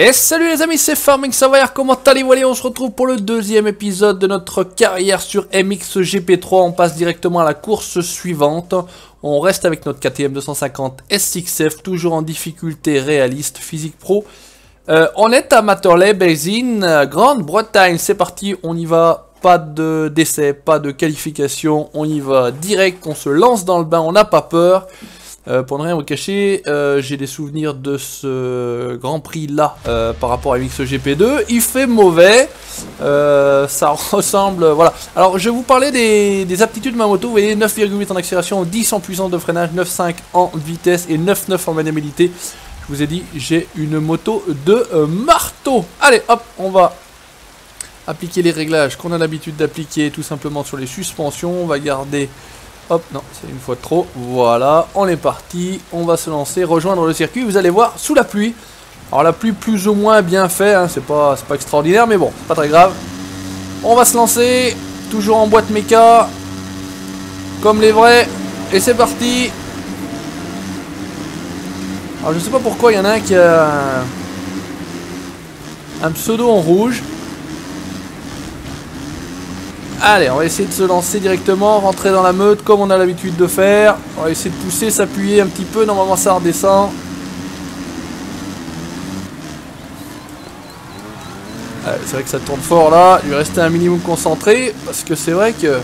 Et salut les amis, c'est Farming Savoyard, comment allez-vous Allez, on se retrouve pour le deuxième épisode de notre carrière sur MXGP3. On passe directement à la course suivante. On reste avec notre KTM 250 S6F, toujours en difficulté réaliste, physique pro. Euh, on est à Matterley Basin, Grande-Bretagne. C'est parti, on y va. Pas de décès, pas de qualification. On y va direct, on se lance dans le bain, on n'a pas peur. Euh, pour ne rien vous cacher, euh, j'ai des souvenirs de ce Grand Prix là euh, par rapport à MXGP2. Il fait mauvais, ça ressemble, voilà. Alors je vais vous parler des, des aptitudes de ma moto. Vous voyez 9,8 en accélération, 10 en puissance de freinage, 9,5 en vitesse et 9,9 en maniabilité. Je vous ai dit, j'ai une moto de marteau. Allez, hop, on va appliquer les réglages qu'on a l'habitude d'appliquer tout simplement sur les suspensions. On va garder Hop, non, c'est une fois de trop. Voilà, on est parti. On va se lancer, rejoindre le circuit. Vous allez voir, sous la pluie. Alors la pluie plus ou moins bien fait, hein, c'est pas, pas extraordinaire, mais bon, pas très grave. On va se lancer, toujours en boîte méca, comme les vrais. Et c'est parti. Alors je sais pas pourquoi il y en a un qui a un pseudo en rouge. Allez, on va essayer de se lancer directement, rentrer dans la meute comme on a l'habitude de faire. On va essayer de pousser, s'appuyer un petit peu, normalement ça redescend. C'est vrai que ça tourne fort là, lui rester un minimum concentré, parce que c'est vrai que...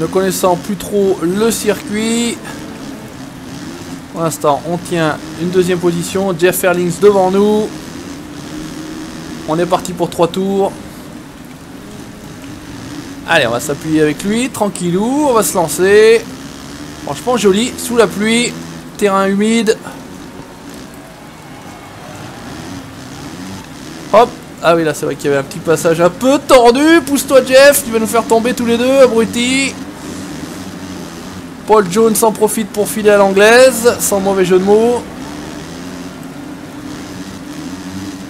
Ne connaissant plus trop le circuit... Pour l'instant, on tient une deuxième position, Jeff Erlings devant nous. On est parti pour 3 tours. Allez, on va s'appuyer avec lui, tranquillou, on va se lancer. Franchement joli, sous la pluie, terrain humide. Hop, ah oui là c'est vrai qu'il y avait un petit passage un peu tordu. Pousse-toi Jeff, tu vas nous faire tomber tous les deux, abruti. Paul Jones en profite pour filer à l'anglaise, sans mauvais jeu de mots.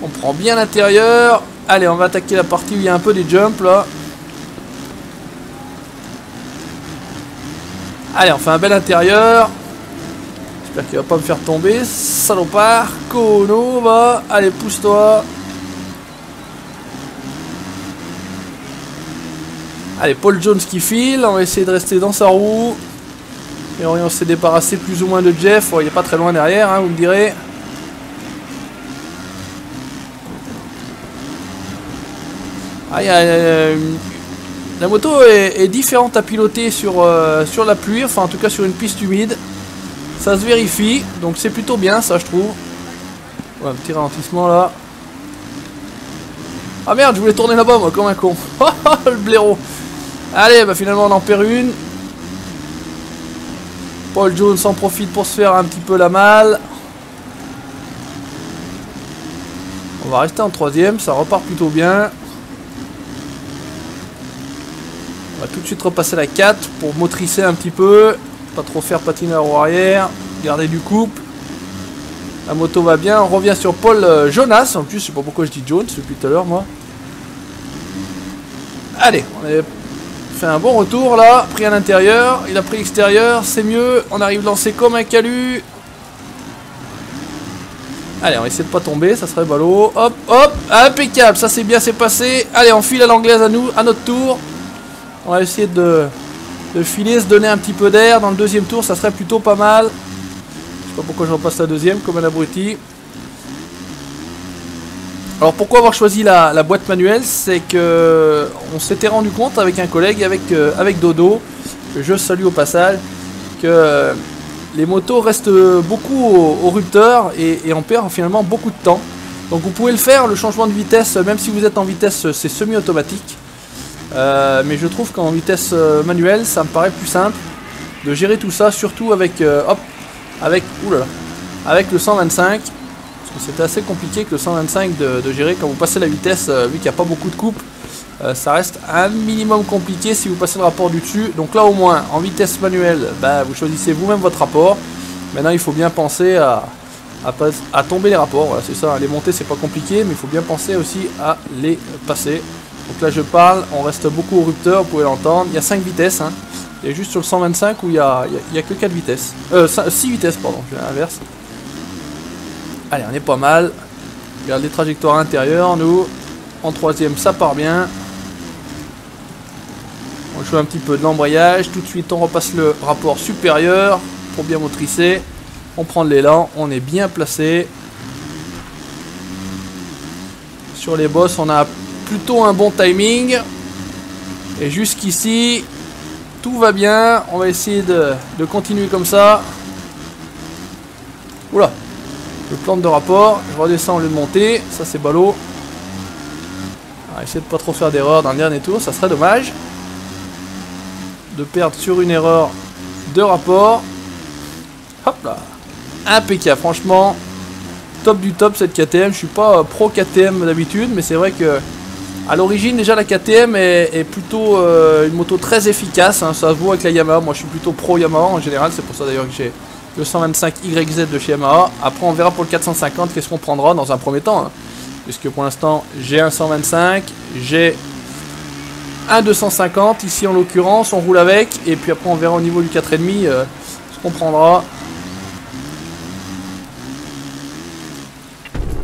On prend bien l'intérieur. Allez, on va attaquer la partie où il y a un peu des jumps là. Allez, on fait un bel intérieur. J'espère qu'il va pas me faire tomber. Salopard. Kono, va. Allez, pousse-toi. Allez, Paul Jones qui file. On va essayer de rester dans sa roue. Et on s'est débarrassé plus ou moins de Jeff. Il est pas très loin derrière, hein, vous me direz. Ah, euh, la moto est, différente à piloter sur, euh, sur la pluie, enfin en tout cas sur une piste humide. Ça se vérifie, donc c'est plutôt bien ça je trouve. Un petit ralentissement là. Ah merde, je voulais tourner là-bas moi comme un con. le blaireau. Allez, bah finalement on en perd une. Paul Jones en profite pour se faire un petit peu la malle. On va rester en troisième, ça repart plutôt bien. On va tout de suite repasser la 4 pour motricer un petit peu. Pas trop faire patineur au arrière. Garder du couple. La moto va bien. On revient sur Paul euh, Jonas. En plus, je sais pas pourquoi je dis Jones depuis tout à l'heure, moi. Allez, on a fait un bon retour là. Pris à l'intérieur. Il a pris l'extérieur. C'est mieux. On arrive lancé comme un calu. Allez, on va essayer de pas tomber, ça serait ballot. Hop, hop, impeccable, ça c'est bien, c'est passé. Allez, on file à l'anglaise à nous, à notre tour. On va essayer de, filer, se donner un petit peu d'air. Dans le deuxième tour, ça serait plutôt pas mal. Je sais pas pourquoi je repasse la deuxième, comme un abruti. Alors pourquoi avoir choisi la, boîte manuelle? C'est que on s'était rendu compte avec un collègue, avec, euh, avec Dodo, que je salue au passage, que euh, les motos restent beaucoup au, rupteur et on perd finalement beaucoup de temps. Donc vous pouvez le faire, le changement de vitesse, même si vous êtes en vitesse, c'est semi-automatique. Euh, mais je trouve qu'en vitesse euh, manuelle, ça me paraît plus simple de gérer tout ça, surtout avec, euh, hop, avec, oulala, avec le 125. Parce que c'était assez compliqué que le 125 de, gérer quand vous passez la vitesse, vu qu'il n'y a pas beaucoup de coupe. ça reste un minimum compliqué si vous passez le rapport du dessus. Donc là au moins, en vitesse manuelle, bah, vous choisissez vous-même votre rapport. Maintenant il faut bien penser à, à, à tomber les rapports. C'est ça, les monter c'est pas compliqué, mais il faut bien penser aussi à les passer. Donc là je parle, on reste beaucoup au rupteur, vous pouvez l'entendre. Il y a 5 vitesses. Hein. Il y a juste sur le 125 où il y a, a que 4 vitesses. Euh, 6 vitesses, pardon, je l'inverse. Allez, on est pas mal. Regarde les trajectoires intérieures, nous. En troisième, ça part bien. On joue un petit peu de l'embrayage. Tout de suite, on repasse le rapport supérieur pour bien motricer. On prend de l'élan, on est bien placé. Sur les bosses, on a plutôt un bon timing. Et jusqu'ici, tout va bien. On va essayer de, continuer comme ça. Oula, je plante de rapport. Je redescends au lieu de monter. Ça, c'est ballot. Va essayer de pas trop faire d'erreur dans le dernier tour. Ça serait dommage de perdre sur une erreur de rapport. Hop là. Impeccable, franchement. Top du top cette KTM. Je suis pas pro KTM d'habitude, mais c'est vrai que à l'origine, déjà, la KTM est, plutôt euh, une moto très efficace. Hein, ça se voit avec la Yamaha. Moi, je suis plutôt pro Yamaha en général. C'est pour ça d'ailleurs que j'ai le 125 YZ de chez Yamaha. Après, on verra pour le 450 qu'est-ce qu'on prendra dans un premier temps. Hein. Puisque pour l'instant, j'ai un 125, j'ai un 250 ici en l'occurrence. On roule avec. Et puis après, on verra au niveau du 4,5 euh, ce qu'on prendra.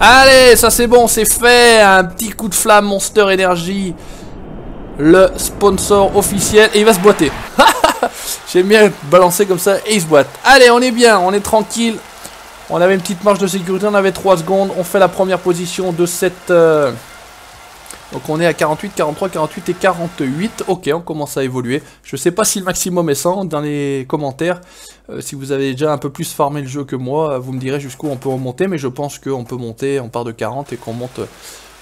Allez, ça c'est bon, c'est fait. Un petit coup de flamme Monster Energy. Le sponsor officiel. Et il va se boiter. J'aime bien balancer comme ça et il se boite. Allez, on est bien, on est tranquille. On avait une petite marge de sécurité, on avait 3 secondes. On fait la première position de cette... Euh, donc on est à 48, 43, 48 et 48. Ok, on commence à évoluer. Je sais pas si le maximum est 100 dans les commentaires. Euh, si vous avez déjà un peu plus farmé le jeu que moi, vous me direz jusqu'où on peut remonter. Mais je pense qu'on peut monter, on part de 40 et qu'on monte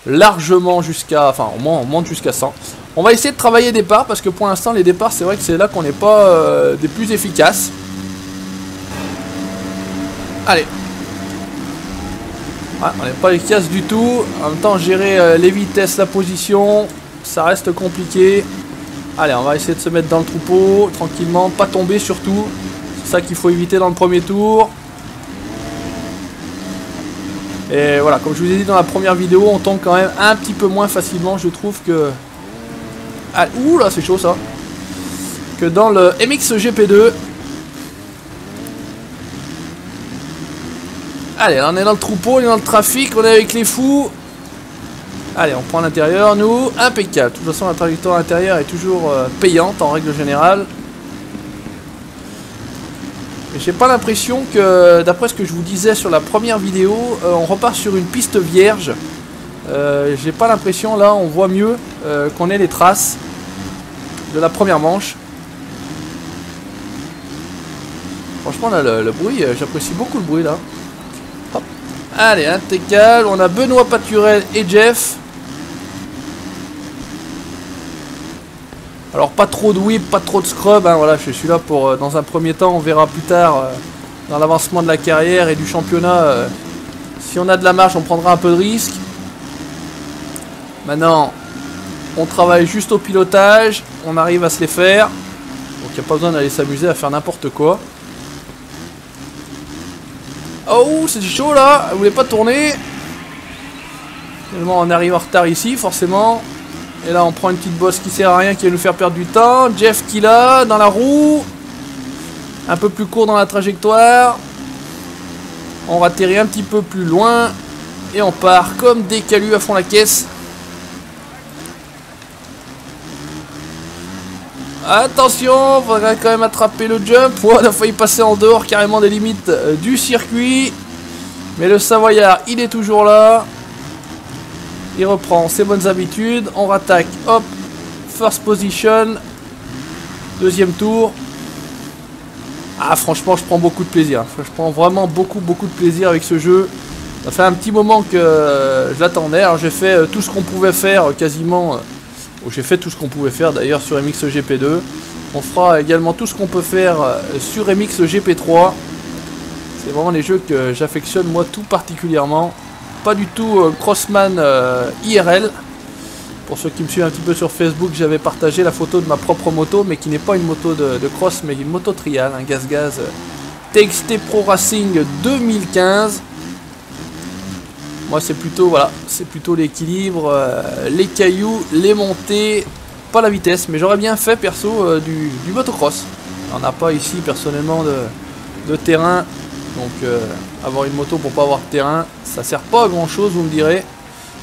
largement jusqu'à... Enfin, au moins on monte jusqu'à 100. On va essayer de travailler départ parce que pour l'instant les départs, c'est vrai que c'est là qu'on n'est pas euh, des plus efficaces. Allez, on n'est pas efficace du tout. En même temps, gérer euh, les vitesses, la position, ça reste compliqué. Allez, on va essayer de se mettre dans le troupeau, tranquillement, pas tomber surtout. C'est ça qu'il faut éviter dans le premier tour. Et voilà, comme je vous ai dit dans la première vidéo, on tombe quand même un petit peu moins facilement, je trouve que... Ah, ouh là, c'est chaud ça Que dans le MX GP2. Allez, on est dans le troupeau, on est dans le trafic, on est avec les fous. Allez, on prend l'intérieur, nous. Impeccable. De toute façon, la trajectoire intérieure est toujours euh, payante en règle générale. J'ai pas l'impression que, d'après ce que je vous disais sur la première vidéo, euh, on repart sur une piste vierge. Euh, j'ai pas l'impression, là, on voit mieux qu'on ait les traces de la première manche. Franchement, là, le bruit, j'apprécie beaucoup le bruit, là. Allez, impeccable. On a Benoît Paturel et Jeff. Alors pas trop de whip, pas trop de scrub, hein, voilà, je suis là pour, euh, dans un premier temps, on verra plus tard, euh, dans l'avancement de la carrière et du championnat, euh, si on a de la marge, on prendra un peu de risque. Maintenant, on travaille juste au pilotage, on arrive à se les faire, donc il n'y a pas besoin d'aller s'amuser à faire n'importe quoi. Oh, c'est chaud là Elle voulait pas tourner. Finalement, on arrive en retard ici, forcément. Et là, on prend une petite bosse qui sert à rien, qui va nous faire perdre du temps. Jeff qui l'a, dans la roue. Un peu plus court dans la trajectoire. On va atterrir un petit peu plus loin. Et on part comme des calus à fond la caisse. Attention, faudrait quand même attraper le jump. on a failli passer en dehors carrément des limites euh, du circuit. Mais le Savoyard, il est toujours là. Il reprend ses bonnes habitudes. On rattaque, hop, first position. Deuxième tour. Ah, franchement, je prends beaucoup de plaisir. Je prends vraiment beaucoup, beaucoup de plaisir avec ce jeu. Ça fait un petit moment que je l'attendais. J'ai fait euh, tout ce qu'on pouvait faire euh, quasiment j'ai fait tout ce qu'on pouvait faire d'ailleurs sur MX GP2. On fera également tout ce qu'on peut faire euh, sur MX GP3. C'est vraiment les jeux que j'affectionne moi tout particulièrement. Pas du tout euh, Crossman euh, IRL. Pour ceux qui me suivent un petit peu sur Facebook, j'avais partagé la photo de ma propre moto, mais qui n'est pas une moto de, cross, mais une moto trial, un gaz-gaz TXT Pro Racing 2015. Moi, c'est plutôt, voilà, c'est plutôt l'équilibre, euh, les cailloux, les montées, pas la vitesse. Mais j'aurais bien fait, perso, euh, du, motocross. On n'a pas ici, personnellement, de, terrain Donc euh, avoir une moto pour pas avoir de terrain, ça sert pas à grand chose, vous me direz.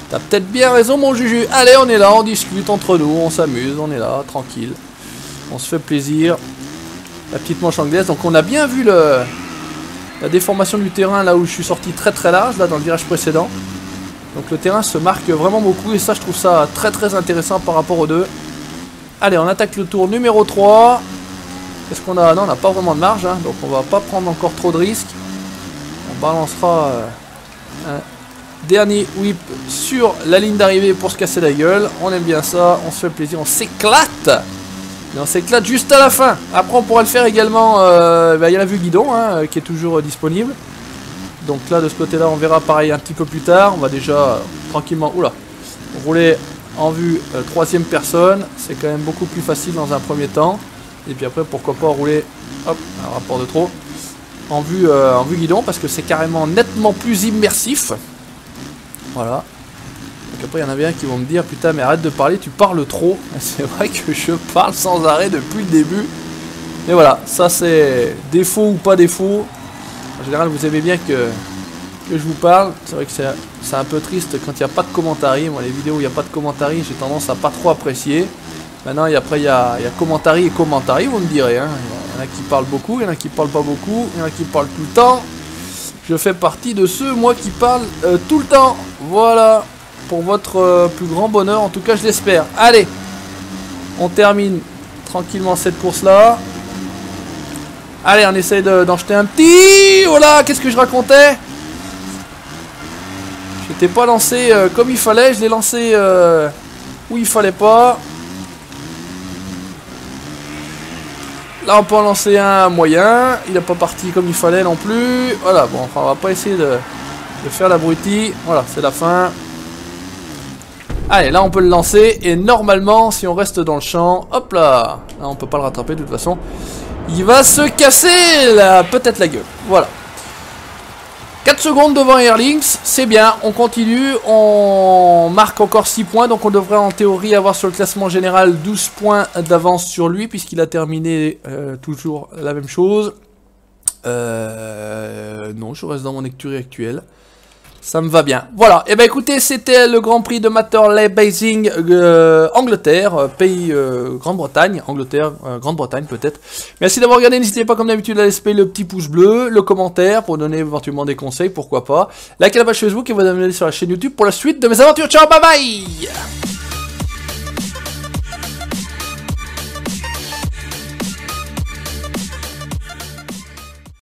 T'as peut-être bien raison mon Juju. Allez, on est là, on discute entre nous, on s'amuse, on est là, tranquille. On se fait plaisir. La petite manche anglaise. Donc on a bien vu le, la déformation du terrain là où je suis sorti très très large, là dans le virage précédent. Donc le terrain se marque vraiment beaucoup et ça je trouve ça très très intéressant par rapport aux deux. Allez, on attaque le tour numéro 3. Qu'est-ce qu'on a Non, on n'a pas vraiment de marge, hein, donc on va pas prendre encore trop de risques. On balancera euh, un dernier whip sur la ligne d'arrivée pour se casser la gueule. On aime bien ça, on se fait plaisir, on s'éclate Et on s'éclate juste à la fin. Après, on pourra le faire également, euh, bah, il y a la vue guidon hein, qui est toujours euh, disponible. Donc là, de ce côté-là, on verra pareil un petit peu plus tard. On va déjà tranquillement, rouler en vue troisième personne. C'est quand même beaucoup plus facile dans un premier temps. Et puis après, pourquoi pas rouler, hop, un rapport de trop, en vue, euh, en vue guidon, parce que c'est carrément nettement plus immersif. Voilà. Après, il y en a bien qui vont me dire, putain, mais arrête de parler, tu parles trop. C'est vrai que je parle sans arrêt depuis le début. Et voilà, ça c'est défaut ou pas défaut. En général, vous aimez bien que, que je vous parle. C'est vrai que c'est un peu triste quand il n'y a pas de commentaires. Moi, les vidéos il n'y a pas de commentaires, j'ai tendance à pas trop apprécier. Maintenant, après, il y a, y a commentari et commentari, vous me direz. Hein. Il y en a qui parlent beaucoup, il y en a qui parlent pas beaucoup, il y en a qui parlent tout le temps. Je fais partie de ceux, moi, qui parlent euh, tout le temps. Voilà, pour votre euh, plus grand bonheur, en tout cas, je l'espère. Allez, on termine tranquillement cette course-là. Allez, on essaye d'en jeter un petit. Voilà, qu'est-ce que je racontais? J'étais pas lancé euh, comme il fallait, je l'ai lancé où il fallait pas. Là, on peut en lancer un moyen. Il n'a pas parti comme il fallait non plus. Voilà, bon, enfin, on va pas essayer de, faire l'abruti. Voilà, c'est la fin. Allez, là, on peut le lancer. Et normalement, si on reste dans le champ, hop là. Là, on peut pas le rattraper de toute façon. Il va se casser, peut-être la gueule. Voilà. 4 secondes devant Airlinks, c'est bien, on continue, on marque encore 6 points, donc on devrait en théorie avoir sur le classement général 12 points d'avance sur lui, puisqu'il a terminé euh, toujours la même chose. Euh, non, je reste dans mon écurie actuelle. Ça me va bien. Voilà. Et eh ben écoutez, c'était le Grand Prix de Matterley Basing euh, Angleterre, euh, pays euh, Grande-Bretagne, Angleterre, Grande-Bretagne peut-être. Merci d'avoir regardé. N'hésitez pas comme d'habitude à laisser le petit pouce bleu, le commentaire pour donner éventuellement des conseils, pourquoi pas. Likez la page Facebook et vous abonner sur la chaîne YouTube pour la suite de mes aventures. Ciao, bye bye